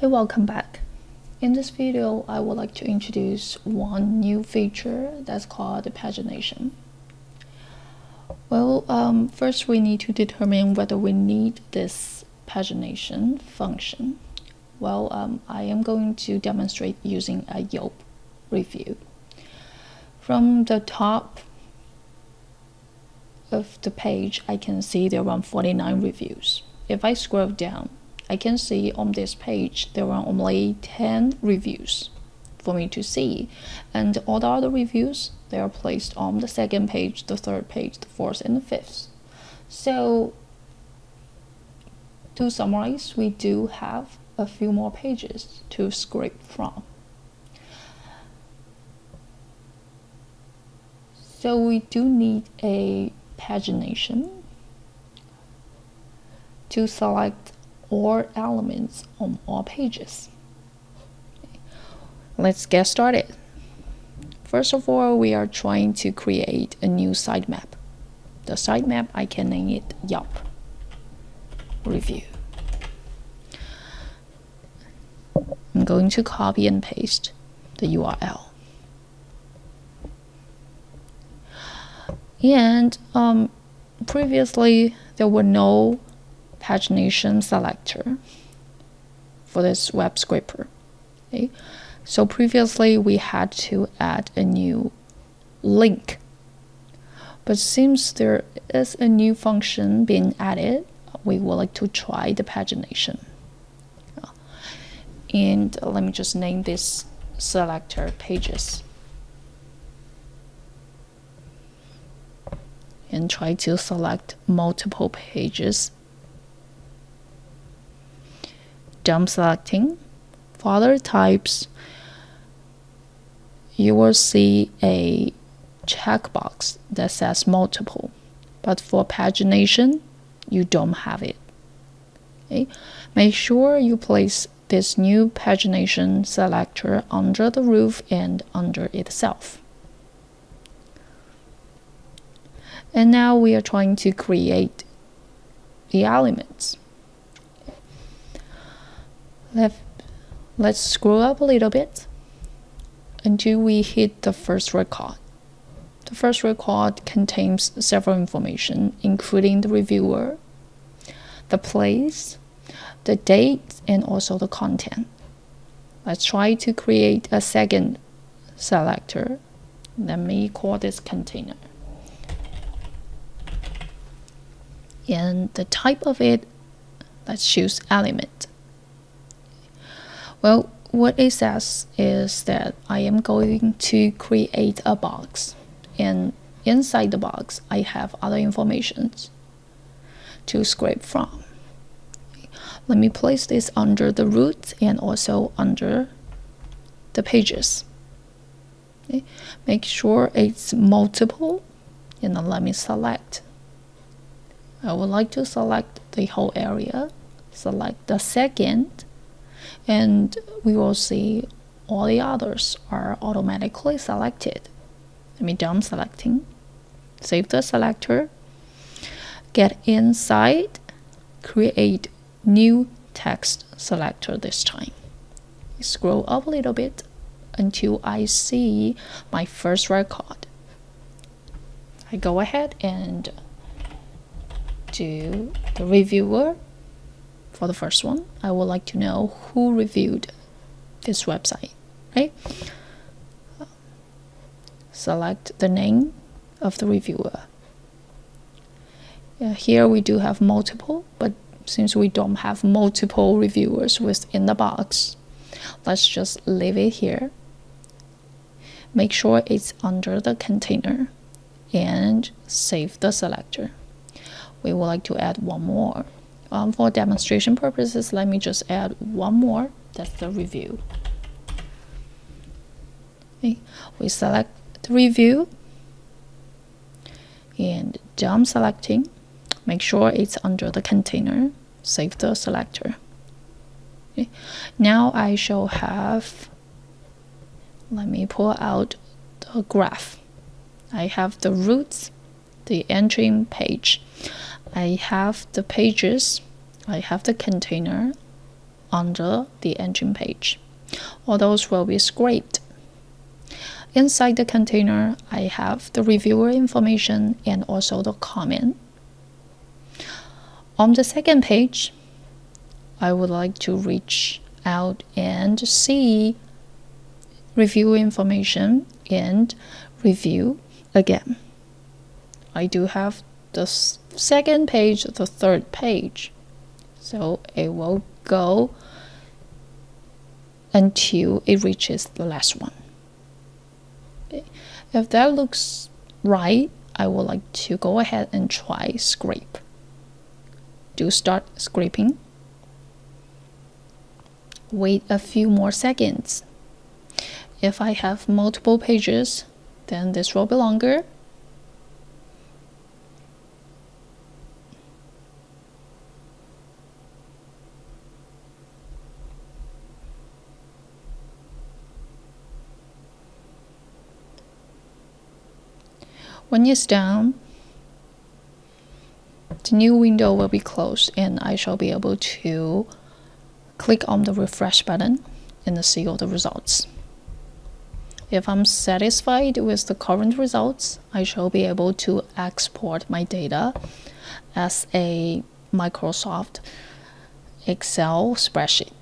Hey, welcome back. In this video, I would like to introduce one new feature that's called pagination. Well, um, first we need to determine whether we need this pagination function. Well, um, I am going to demonstrate using a Yelp review. From the top of the page, I can see there are 49 reviews. If I scroll down, I can see on this page there are only 10 reviews for me to see. And all the other reviews they are placed on the second page the third page the fourth and the fifth. So to summarize we do have a few more pages to scrape from. So we do need a pagination to select all elements on all pages. Let's get started. First of all, we are trying to create a new sitemap. The sitemap, I can name it Yelp Review. I'm going to copy and paste the URL. And um, previously, there were no pagination selector for this web scraper. Okay? So previously we had to add a new link. But since there is a new function being added, we would like to try the pagination. And let me just name this selector pages. And try to select multiple pages dump selecting. For other types, you will see a checkbox that says multiple, but for pagination, you don't have it. Okay? Make sure you place this new pagination selector under the root and under itself. And now we are trying to create the elements. Let, let's scroll up a little bit until we hit the first record. The first record contains several information, including the reviewer, the place, the date, and also the content. Let's try to create a second selector. Let me call this container. And the type of it, let's choose element. Well, what it says is that I am going to create a box and inside the box I have other informations to scrape from. Let me place this under the root and also under the pages. Okay. Make sure it's multiple and then let me select. I would like to select the whole area. Select the second and we will see all the others are automatically selected. Let me done selecting. Save the selector. Get inside. Create new text selector this time. Scroll up a little bit until I see my first record. I go ahead and do the reviewer for the first one, I would like to know who reviewed this website, right? Select the name of the reviewer. Yeah, here we do have multiple, but since we don't have multiple reviewers within the box, let's just leave it here. Make sure it's under the container and save the selector. We would like to add one more um, for demonstration purposes, let me just add one more. That's the review. Okay. We select the review and done selecting. Make sure it's under the container. Save the selector. Okay. Now I shall have, let me pull out the graph. I have the roots, the entry page. I have the pages, I have the container, under the engine page. All those will be scraped. Inside the container, I have the reviewer information and also the comment. On the second page, I would like to reach out and see review information and review again. I do have the second page, the third page. So it will go until it reaches the last one. If that looks right, I would like to go ahead and try scrape. Do start scraping. Wait a few more seconds. If I have multiple pages, then this will be longer. When it's done, the new window will be closed and I shall be able to click on the refresh button and see all the results. If I'm satisfied with the current results, I shall be able to export my data as a Microsoft Excel spreadsheet.